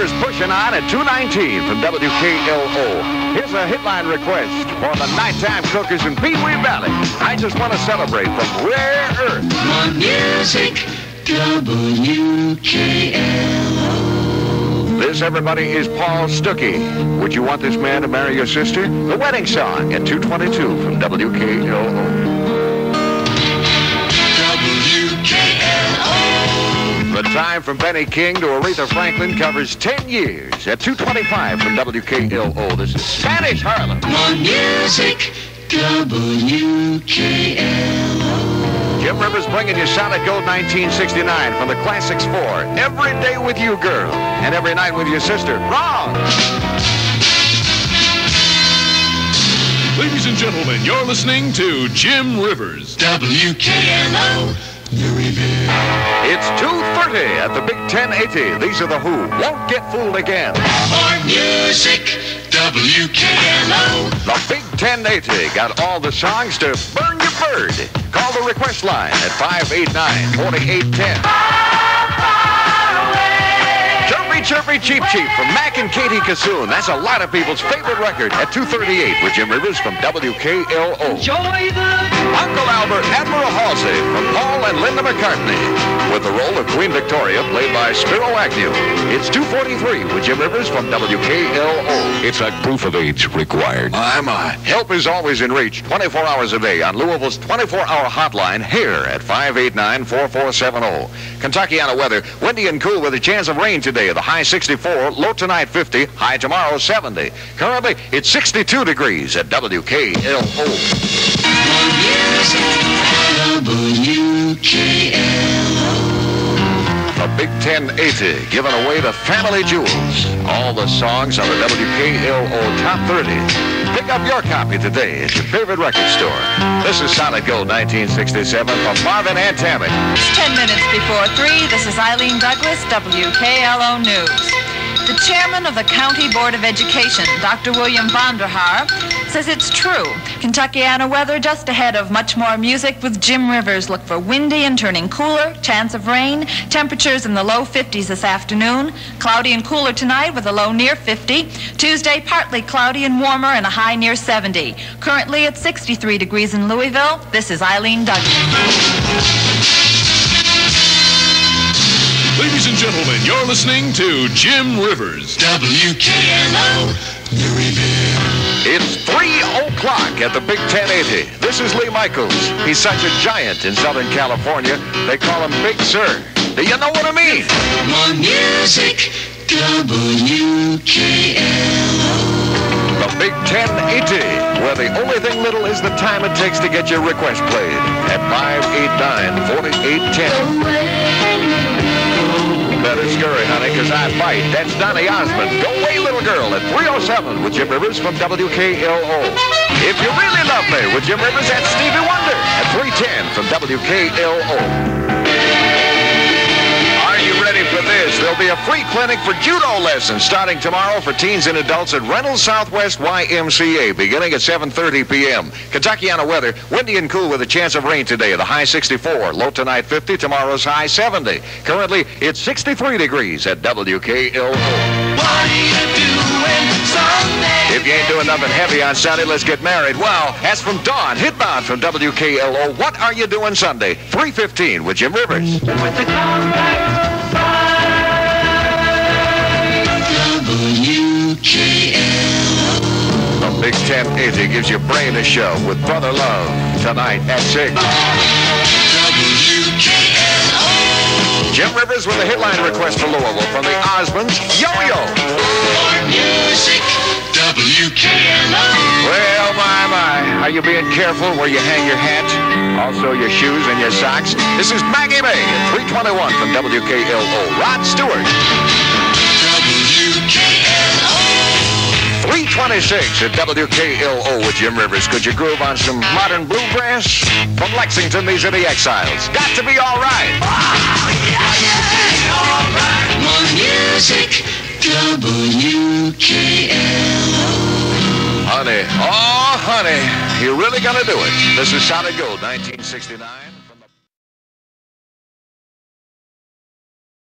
Pushing on at 219 from WKLO. Here's a hitline request for the nighttime cookers in Pee Wee Valley. I just want to celebrate from Rare Earth. More music, WKLO. This, everybody, is Paul Stookey. Would you want this man to marry your sister? The wedding song at 222 from WKLO. Time from Benny King to Aretha Franklin covers 10 years at 225 from WKLO. This is Spanish Harlem. More music, WKLO. Jim Rivers bringing you Solid Gold 1969 from the Classics 4. Every day with you, girl, and every night with your sister. Wrong! Ladies and gentlemen, you're listening to Jim Rivers. WKLO. It's 2.30 at the Big 1080. These are the Who. Won't get fooled again. More music, WKLO. The Big 1080 got all the songs to burn your bird. Call the request line at 589-4810. Chirpy Chirpy Cheep Cheep from Mac and Katie Kissoon. That's a lot of people's favorite record at 238 with Jim Rivers from WKLO. Enjoy the Uncle Albert Admiral Halsey from Paul and Linda McCartney. With the role of Queen Victoria played by Spiro Agnew. It's 243 with Jim Rivers from WKLO. It's a proof of age required. My, my. Help is always in reach 24 hours a day on Louisville's 24-hour hotline here at 589-4470. Kentuckiana weather, windy and cool with a chance of rain today. The high 64, low tonight 50, high tomorrow 70. Currently, it's 62 degrees at WKLO. A Big 1080 giving away the family jewels. All the songs on the WKLO Top 30. Pick up your copy today at your favorite record store. This is Solid Gold 1967 from Marvin and Tammy. It's 10 minutes before 3. This is Eileen Douglas, WKLO News. The chairman of the County Board of Education, Dr. William Vonderhaar, says it's true. Kentuckiana weather just ahead of much more music with Jim Rivers. Look for windy and turning cooler, chance of rain, temperatures in the low 50s this afternoon, cloudy and cooler tonight with a low near 50. Tuesday, partly cloudy and warmer and a high near 70. Currently at 63 degrees in Louisville. This is Eileen Douglas. Ladies and gentlemen, you're listening to Jim Rivers. WKLO. Louisville. It's 3 o'clock at the Big 1080. This is Lee Michaels. He's such a giant in Southern California, they call him Big Sir. Do you know what I mean? More music, WKLO. The Big 1080, where the only thing little is the time it takes to get your request played at 589-4810. Better scurry, honey, because I bite. That's Donny Osmond. Go away, little girl, at 307 with Jim Rivers from WKLO. If you really love me with Jim Rivers, that's Stevie Wonder at 310 from WKLO. Ready for this? There'll be a free clinic for judo lessons starting tomorrow for teens and adults at Reynolds Southwest YMCA, beginning at 7.30 p.m. Kentuckiana weather, windy and cool with a chance of rain today. The high 64, low tonight 50, tomorrow's high 70. Currently, it's 63 degrees at WKLO. What are you doing Sunday? If you ain't doing nothing heavy on Sunday, let's get married. Well, that's from Dawn, hitbound from WKLO. What are you doing Sunday? 315 with Jim Rivers. with 1080 gives your brain a show with Brother Love tonight at 6. WKLO. Jim Rivers with a hitline request for Louisville from the Osmonds, Yo-Yo. Music, WKLO. Well, my, my. Are you being careful where you hang your hat? Also your shoes and your socks? This is Maggie May at 321 from WKLO. Rod Stewart, 326 at WKLO with Jim Rivers. Could you groove on some modern bluegrass? From Lexington, these are the Exiles. Got to be all right. More music, WKLO. Honey, oh, honey, you're really gonna do it. This is Solid Gold, 1969.